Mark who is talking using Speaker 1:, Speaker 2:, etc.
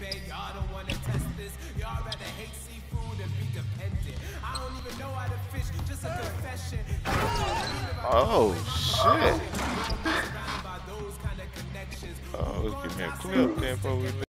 Speaker 1: babe. Y'all don't wanna test this. Y'all rather hate seafood and be dependent. I don't even know how to fish, just a confession.
Speaker 2: Oh shit. Oh, give me a clip then before we